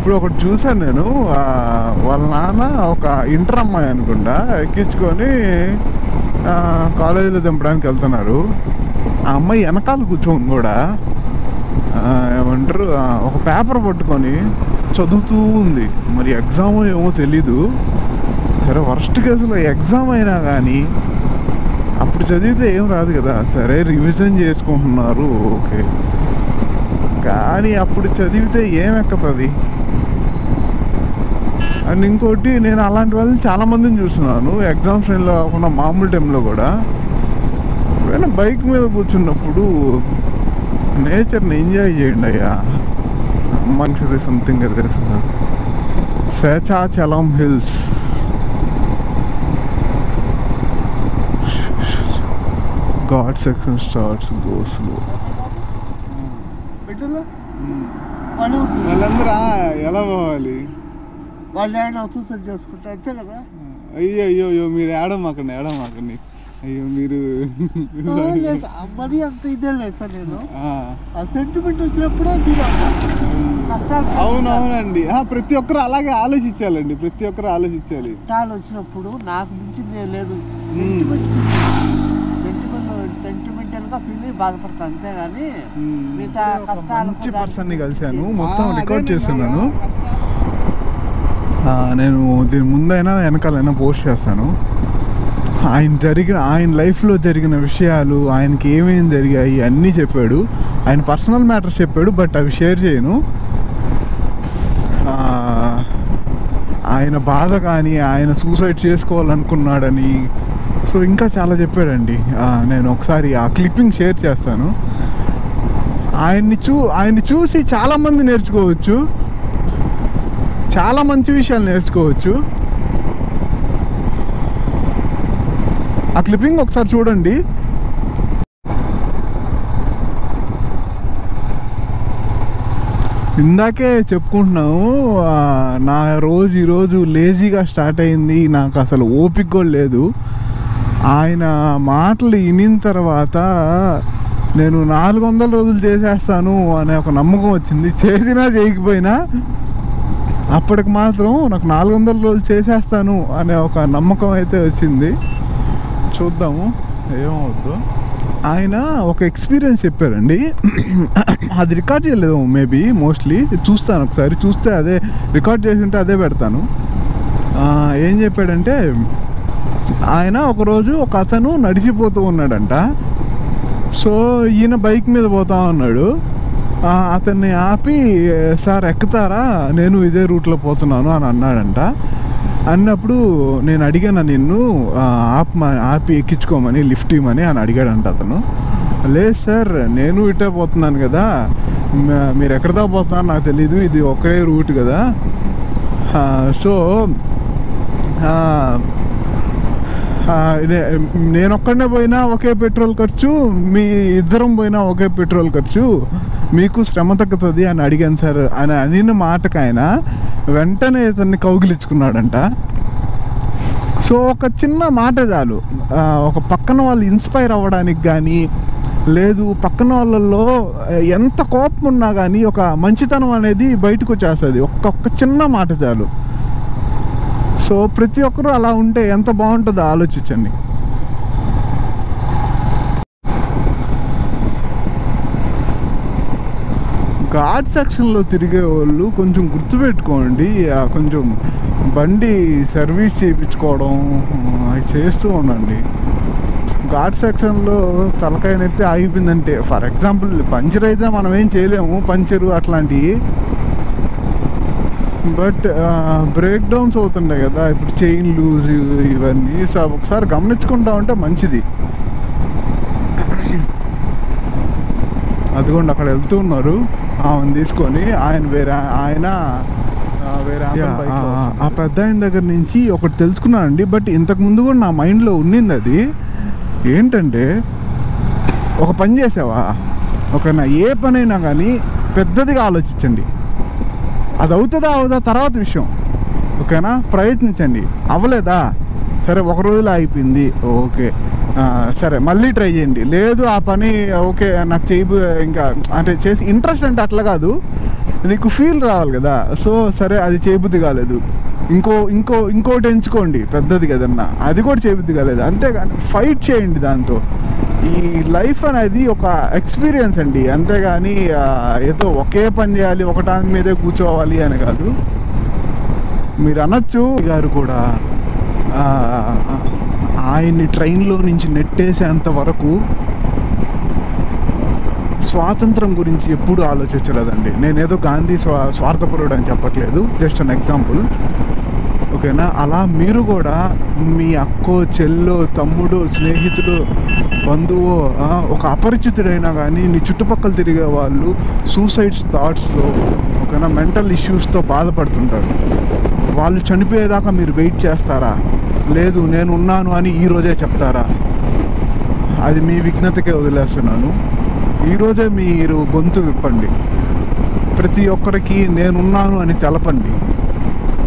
ఇప్పుడు ఒకటి చూసాను నేను. వాళ్ళ నాన్న ఒక ఇంటర్ అమ్మాయి అనుకుంటా ఎక్కించుకొని కాలేజీలో దింపడానికి వెళ్తున్నారు. ఆ అమ్మాయి వెనకాల కూర్చొని కూడా ఏమంటారు ఒక పేపర్ పట్టుకొని చదువుతూ ఉంది. మరి ఎగ్జామ్ ఏమో తెలీదు. సరే వర్స్ట్ కేసులో ఎగ్జామ్ అయినా కానీ అప్పుడు చదివితే ఏం రాదు కదా. సరే రివిజన్ చేసుకుంటున్నారు ఓకే. కానీ అప్పుడు చదివితే ఏం ఎక్కుతుంది? అండ్ ఇంకోటి నేను అలాంటి వాళ్ళని చాలా మందిని చూస్తున్నాను. ఎగ్జామ్స్ టైంలో కాకుండా మామూలు టైంలో కూడా. ఎప్పుడైనా బైక్ మీద కూర్చున్నప్పుడు నేచర్ని ఎంజాయ్ చేయండి అయ్యా. మనుషులు సంథింగ్ తెలుసు Seshachalam hills. God section starts గోస్లో వాళ్ళందరూ ఎలా పోవాలి? వాళ్ళు ఏమైనా సూసైడ్ చేసుకుంటారు అంతే కదా? అయ్యో అయ్యో అయ్యో మీరు ఏడమాకండి ఏడమాకండి అయ్యో మీరు మరీ అంత ఇదే లేదు సార్ నేను. ఆ, సెంటిమెంట్ వచ్చినప్పుడే మీరు అవునవునండి. ఆ, ప్రతి ఒక్కరు అలాగే ఆలోచించాలండి ప్రతి ఒక్కరు ఆలోచించాలి. కష్టాలు వచ్చినప్పుడు నాకు మించింది ఏం లేదు. మ్మ్. సెంటిమెంట్ సెంటిమెంటల్గా ఫీల్ అయ్యి బాధపడతా అంతేగాని. మిగతా కష్టాలు మంచి పర్సన్ని కలిశాను. మొత్తం రికార్డ్ చేస్తున్నాను. నేను దీని ముందైనా వెనకాలైనా పోస్ట్ చేస్తాను. ఆయన జరిగిన ఆయన లైఫ్లో జరిగిన విషయాలు ఆయనకి ఏమేమి జరిగాయి అన్నీ చెప్పాడు. ఆయన పర్సనల్ మ్యాటర్స్ చెప్పాడు బట్ అవి షేర్ చేయను. ఆయన బాధ కానీ ఆయన సూసైడ్ చేసుకోవాలనుకున్నాడని సో ఇంకా చాలా చెప్పాడండి. నేను ఒకసారి ఆ క్లిప్పింగ్ షేర్ చేస్తాను. ఆయన్ని చూ ఆయన్ని చూసి చాలామంది నేర్చుకోవచ్చు. చాలా మంచి విషయాలు నేర్చుకోవచ్చు. ఆ క్లిప్పింగ్ ఒకసారి చూడండి. ఇందాకే చెప్పుకుంటున్నాము నా రోజు ఈరోజు లేజీగా స్టార్ట్ అయింది నాకు అసలు ఓపిక కూడా లేదు. ఆయన మాటలు వినిన తర్వాత నేను నాలుగు వందల రోజులు చేసేస్తాను అనే ఒక నమ్మకం వచ్చింది. చేసినా చేయకపోయినా అప్పటికి మాత్రం నాకు నాలుగు వందల రోజులు చేసేస్తాను అనే ఒక నమ్మకం అయితే వచ్చింది. చూద్దాము ఏమవుద్దు. ఆయన ఒక ఎక్స్పీరియన్స్ చెప్పారండి. అది రికార్డ్ చేయలేదు మేబీ మోస్ట్లీ. చూస్తాను ఒకసారి చూస్తే అదే రికార్డ్ చేసి ఉంటే అదే పెడతాను. ఏం చెప్పాడంటే ఆయన ఒకరోజు ఒక అతను నడిచిపోతూ ఉన్నాడంట. సో ఈయన బైక్ మీద పోతా ఉన్నాడు. అతన్ని ఆపి సార్ ఎక్కుతారా? నేను ఇదే రూట్లో పోతున్నాను అని అన్నాడంట. అన్నప్పుడు నేను అడిగాను నిన్ను ఆపమా ఆపి ఎక్కించుకోమని లిఫ్ట్ ఇవ్వమని అని అడిగాడంట అతను. లేదు సార్ నేను ఇటే పోతున్నాను కదా. మీరు ఎక్కడితో పోతున్నారు నాకు తెలీదు ఇది ఒకే రూట్ కదా. సో ఇదే, నేను ఒక్కడనే పోయినా ఒకే పెట్రోల్ ఖర్చు మీ ఇద్దరం పోయినా ఒకే పెట్రోల్ ఖర్చు. మీకు శ్రమ తగ్గుతుంది అని అడిగాను సార్. అని అనిన మాటకు ఆయన వెంటనే ఇతన్ని కౌగిలించుకున్నాడంట. సో ఒక చిన్న మాట చాలు. ఒక పక్కన వాళ్ళు ఇన్స్పైర్ అవ్వడానికి కానీ లేదు పక్కన వాళ్ళల్లో ఎంత కోపం ఉన్నా కానీ ఒక మంచితనం అనేది బయటకు వచ్చేస్తుంది. ఒక్కొక్క చిన్న మాట చాలు. సో ప్రతి ఒక్కరూ అలా ఉంటే ఎంత బాగుంటుందో ఆలోచించండి. ఘాట్ సెక్షన్లో తిరిగే వాళ్ళు కొంచెం గుర్తుపెట్టుకోండి. కొంచెం బండి సర్వీస్ చేయించుకోవడం అవి చేస్తూ ఉండండి. ఘాట్ సెక్షన్లో తలకాయ నొప్పి ఆగిపోయిందంటే ఫర్ ఎగ్జాంపుల్ పంచర్ అయితే మనం ఏం చేయలేము పంచరు అట్లాంటివి. బట్ బ్రేక్ డౌన్స్ అవుతుంటాయి కదా ఇప్పుడు చైన్ లూజ్ ఇవన్నీ. సో ఒకసారి గమనించుకుంటా ఉంటే మంచిది. అదిగోండి అక్కడ వెళ్తూ ఉన్నారు. ఆమెను తీసుకొని ఆయన వేరే ఆయన వేరే. ఆ పెద్ద ఆయన దగ్గర నుంచి ఒకటి తెలుసుకున్నానండి బట్ ఇంతకు ముందు కూడా నా మైండ్లో ఉన్నింది అది. ఏంటంటే ఒక పని చేసావా? ఓకేనా ఏ పనైనా కానీ పెద్దదిగా ఆలోచించండి. అది అవుతుందా అవుదా తర్వాత విషయం. ఓకేనా? ప్రయత్నించండి. అవ్వలేదా? సరే ఒక రోజులో అయిపోయింది. ఓకే. సరే మళ్ళీ ట్రై చేయండి. లేదు ఆ పని ఓకే నాకు చేయబు ఇంకా అంటే చేసి ఇంట్రెస్ట్ అంటే అట్లా కాదు. నీకు ఫీల్ రావాలి కదా. సో సరే అది చేయబుద్ధి కాలేదు. ఇంకో ఇంకో ఇంకోటి ఎంచుకోండి. పెద్దది కదన్నా. అది కూడా చేయబుద్ధి కాలేదు. అంతేగాని ఫైట్ చేయండి దాంతో. ఈ లైఫ్ అనేది ఒక ఎక్స్పీరియన్స్ అండి. అంతేగాని ఏదో ఒకే పని చేయాలి ఒకటాని మీదే కూర్చోవాలి అని కాదు. మీరు అనొచ్చు గారు కూడా. ఆయన్ని ట్రైన్లో నుంచి నెట్టేసేంత వరకు స్వాతంత్రం గురించి ఎప్పుడు ఆలోచించలేదండి. నేనేదో గాంధీ స్వా స్వార్థపరుడు అని చెప్పట్లేదు. జస్ట్ అన్ ఎగ్జాంపుల్ ఓకేనా? అలా మీరు కూడా మీ అక్కో చెల్లో తమ్ముడు స్నేహితుడు బంధువు ఒక అపరిచితుడైనా కానీ నీ చుట్టుపక్కల తిరిగే వాళ్ళు సూసైడ్స్ థాట్స్తో ఓకేనా? మెంటల్ ఇష్యూస్తో బాధపడుతుంటారు. వాళ్ళు చనిపోయేదాకా మీరు వెయిట్ చేస్తారా? లేదు నేను ఉన్నాను అని ఈ రోజే చెప్తారా? అది మీ విఘ్నతకే వదిలేస్తున్నాను. ఈరోజే మీరు గొంతు విప్పండి. ప్రతి ఒక్కరికి నేనున్నాను అని తెలపండి.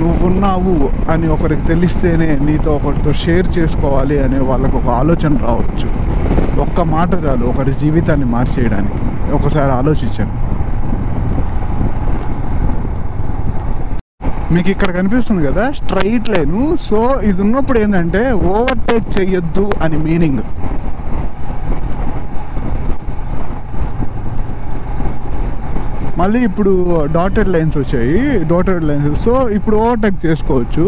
నువ్వు ఉన్నావు అని ఒకరికి తెలిస్తేనే నీతో ఒకరితో షేర్ చేసుకోవాలి అనే వాళ్ళకు ఒక ఆలోచన రావచ్చు. ఒక్క మాట చాలు ఒకరి జీవితాన్ని మార్చేయడానికి. ఒకసారి ఆలోచించండి. మీకు ఇక్కడ కనిపిస్తుంది కదా స్ట్రైట్ లైన్ సో ఇది ఉన్నప్పుడు ఏంటంటే ఓవర్టేక్ చేయొద్దు అని మీనింగ్ మళ్ళీ ఇప్పుడు డాటెడ్ లైన్స్ వచ్చాయి డాటెడ్ లైన్స్ సో ఇప్పుడు ఓవర్టేక్ చేసుకోవచ్చు.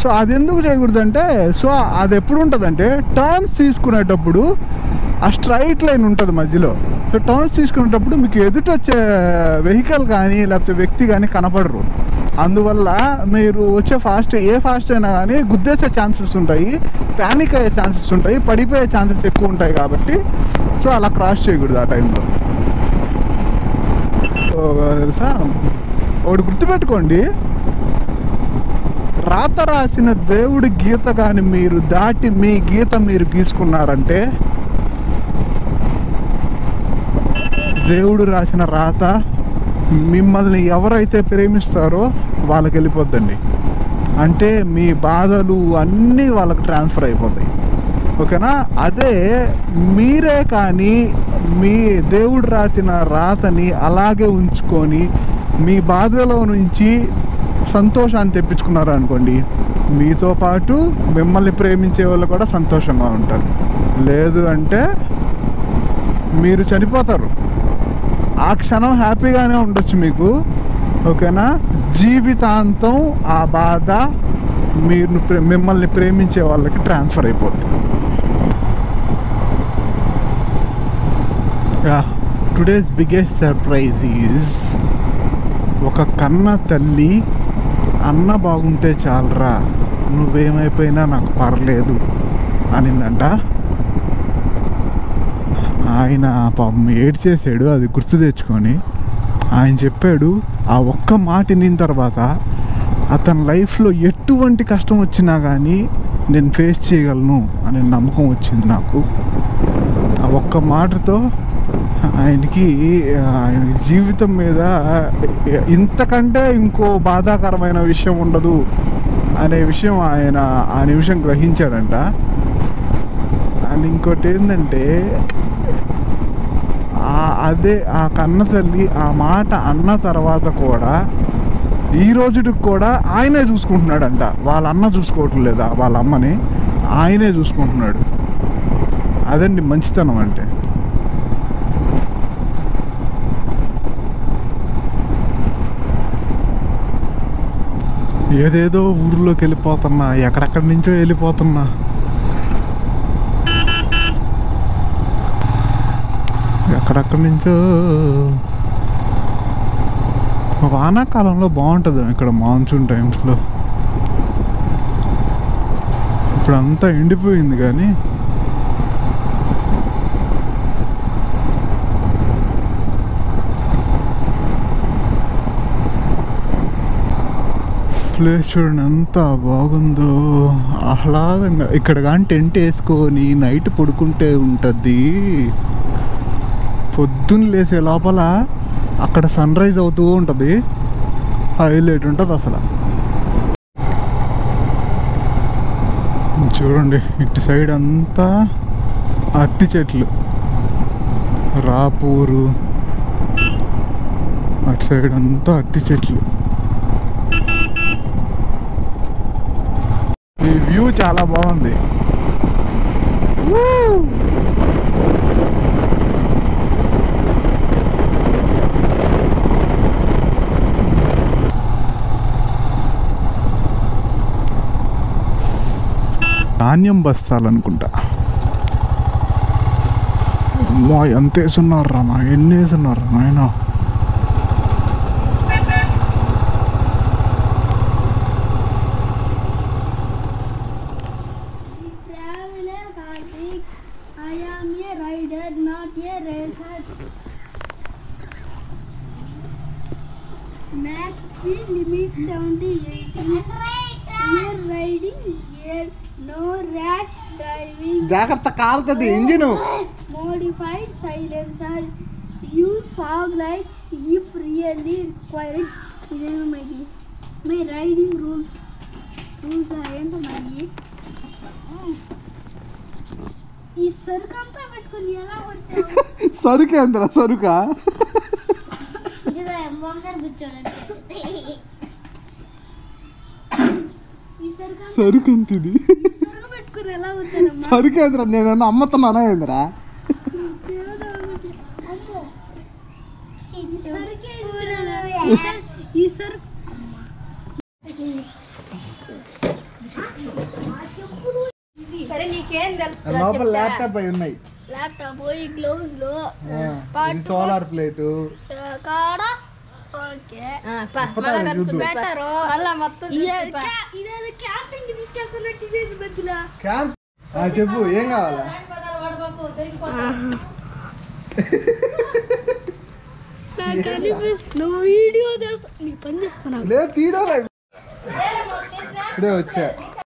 సో అది ఎందుకు చేయకూడదంటే సో అది ఎప్పుడు ఉంటుందంటే టర్న్స్ తీసుకునేటప్పుడు ఆ స్ట్రైట్ లైన్ ఉంటుంది మధ్యలో. సో టర్న్స్ తీసుకునేటప్పుడు మీకు ఎదుట వచ్చే వెహికల్ కానీ లేకపోతే వ్యక్తి కానీ కనపడరు. అందువల్ల మీరు వచ్చే ఫాస్ట్ ఏ ఫాస్ట్ అయినా కానీ గుద్దేసే ఛాన్సెస్ ఉంటాయి ప్యానిక్ అయ్యే ఛాన్సెస్ ఉంటాయి పడిపోయే ఛాన్సెస్ ఎక్కువ ఉంటాయి కాబట్టి సో అలా క్రాస్ చేయకూడదు ఆ టైంలో తెలుసా? ఒకటి గుర్తుపెట్టుకోండి. రాత రాసిన దేవుడి గీత కానీ మీరు దాటి మీ గీత మీరు గీసుకున్నారంటే దేవుడు రాసిన రాత మిమ్మల్ని ఎవరైతే ప్రేమిస్తారో వాళ్ళకి వెళ్ళిపోద్దండి. అంటే మీ బాధలు అన్నీ వాళ్ళకి ట్రాన్స్ఫర్ అయిపోతాయి. ఓకేనా? అదే మీరే కానీ మీ దేవుడు రాసిన రాతని అలాగే ఉంచుకొని మీ బాధలో నుంచి సంతోషాన్ని తెప్పించుకున్నారు అనుకోండి మీతో పాటు మిమ్మల్ని ప్రేమించే వాళ్ళు కూడా సంతోషంగా ఉంటారు. లేదు అంటే మీరు చనిపోతారు. ఆ క్షణం హ్యాపీగానే ఉండొచ్చు మీకు. ఓకేనా? జీవితాంతం ఆ బాధ మీరు ప్రే- మిమ్మల్ని ప్రేమించే వాళ్ళకి ట్రాన్స్ఫర్ అయిపోతుంది టుడేస్ బిగ్గెస్ట్ సర్ప్రైజ్ ఈజ్ ఒక కన్న తల్లి అన్న బాగుంటే చాలరా నువ్వేమైపోయినా నాకు పర్లేదు అనిందంట. ఆయన పాపం ఏడ్చేసాడు అది గుర్తు తెచ్చుకొని. ఆయన చెప్పాడు ఆ ఒక్క మాట విన్న తర్వాత అతని లైఫ్లో ఎటువంటి కష్టం వచ్చినా కానీ నేను ఫేస్ చేయగలను అనే నమ్మకం వచ్చింది నాకు. ఆ ఒక్క మాటతో ఆయనకి ఆయన జీవితం మీద ఇంతకంటే ఇంకో బాధాకరమైన విషయం ఉండదు అనే విషయం ఆయన ఆ నిమిషం గ్రహించాడంట. అండ్ ఇంకోటి ఏంటంటే అదే ఆ కన్న తల్లి ఆ మాట అన్న తర్వాత కూడా ఈ రోజుకి కూడా ఆయనే చూసుకుంటున్నాడంట. వాళ్ళ అన్న చూసుకోవటం లేదా? వాళ్ళ అమ్మని ఆయనే చూసుకుంటున్నాడు. అదండి మంచితనం అంటే. ఏదేదో ఊర్లోకి వెళ్ళిపోతున్నా ఎక్కడెక్కడి నుంచో వెళ్ళిపోతున్నా. ఎక్కడెక్కడి నుంచో వానాకాలంలో బాగుంటుంది ఇక్కడ మాన్సూన్ టైమ్స్లో. ఇప్పుడు అంతా ఎండిపోయింది కానీ. ప్లేస్ చూడండి ఎంత బాగుందో. ఆహ్లాదంగా. ఇక్కడ కానీ టెంట్ వేసుకొని నైట్ పడుకుంటే ఉంటుంది. పొద్దున్న లేసే లోపల అక్కడ సన్ రైజ్ అవుతూ ఉంటుంది. హైలైట్ ఉంటుంది అసలు. చూడండి ఇటు సైడ్ అంతా అట్టి చెట్లు. రాపూరు. అటు సైడ్ అంతా అట్టి చెట్లు. ఈ వ్యూ చాలా బాగుంది. ధాన్యం బస్తాలనుకుంటా. మా ఎంత వేసున్నారు రా నా ఎన్ని వేసున్నారు నాయనా జాగ్రత్త కాలుతుంది engine. Modified silencer. Use fog lights if really required. ఇదేమో మరి మై రైడింగ్ రూల్స్ రూల్స్ ఏంటో మరి? ఈ సరుకు అంతా పెట్టుకుని ఎలా వచ్చావు? సరుకేంద్ర సరుకా? ఈ సరుకు అంతా- సరుకు ఎంత ఇది సరుకేంద్ర నేను అమ్ముతున్నానా ఏంద్రా? లోపల ల్యాప్టాప్ అయి ఉన్నాయి. ల్యాప్టాప్ ఈ గ్లౌజ్లో సోలార్ ప్లేట్ కాడ చెప్పు ఏం కావాలా నువ్వు వీడియో చేస్తా నీ పని చెప్తున్నా లేదు తీయడం వచ్చా